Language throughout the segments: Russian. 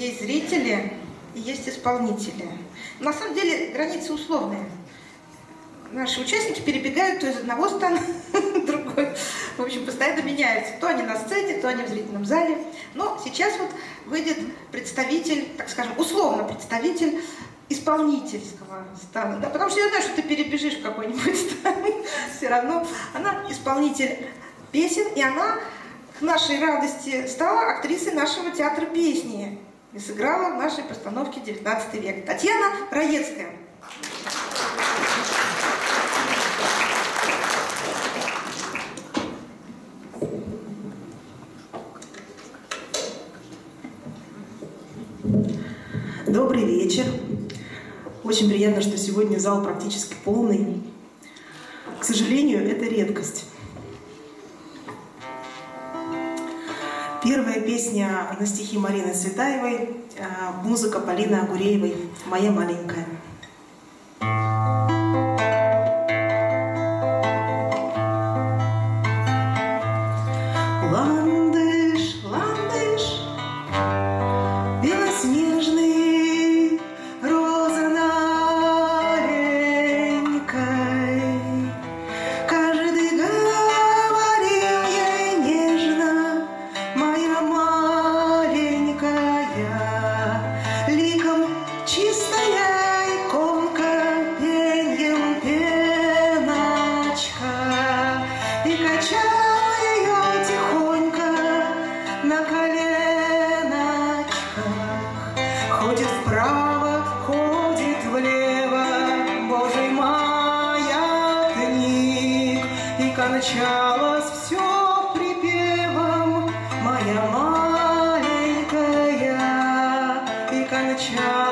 есть зрители и есть исполнители. На самом деле границы условные. Наши участники перебегают то из одного стана в другой. В общем, постоянно меняются. То они на сцене, то они в зрительном зале. Но сейчас вот выйдет представитель, так скажем, условно представитель исполнительского стана. Да, потому что я знаю, что ты перебежишь в какой-нибудь стан. Все равно она исполнитель песен, и она к нашей радости стала актрисой нашего театра песни и сыграла в нашей постановке «XIX век». Татьяна Раецкая. Добрый вечер. Очень приятно, что сегодня зал практически полный. К сожалению, это редкость. Первая песня на стихи Марины Цветаевой, э, музыка Полины Агуреевой «Моя маленькая». Началось все припевом, моя маленькая, и кончалось.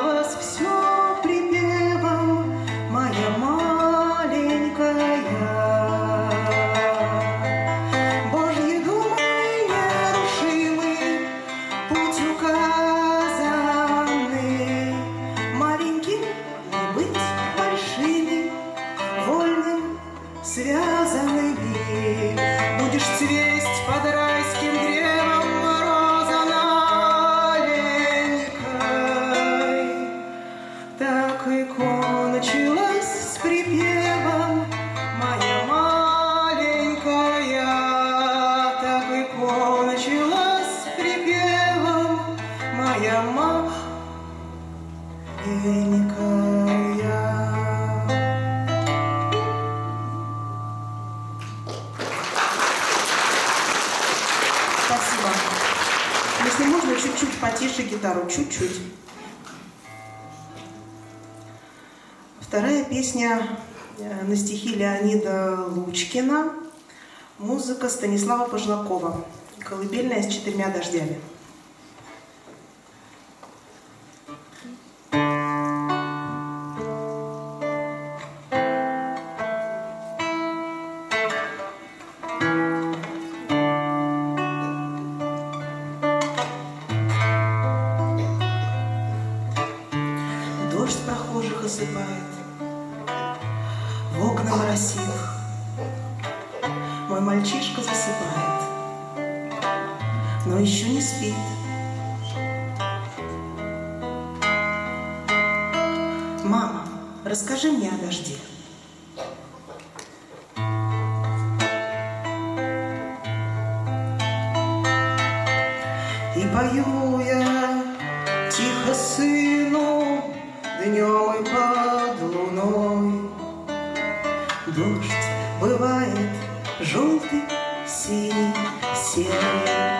See песня э, на стихи Леонида Лучкина, музыка Станислава Пожлакова, колыбельная с четырьмя дождями. дождь прохожих осыпает, В окна моросит, мой мальчишка засыпает, Но еще не спит. Мама, расскажи мне о дожде. И пою я тихо сыр, днем и под луной. Дождь бывает желтый, синий, серый.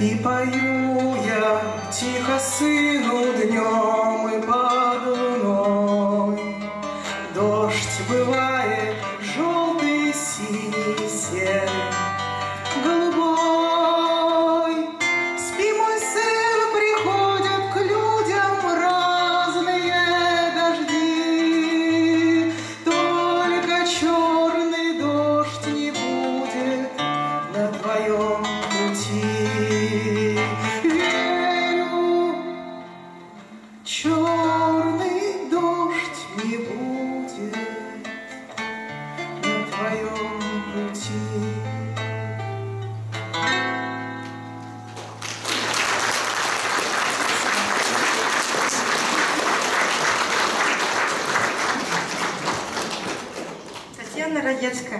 И пою я тихо сыну днем и под Татьяна Радецкая, город